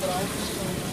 trás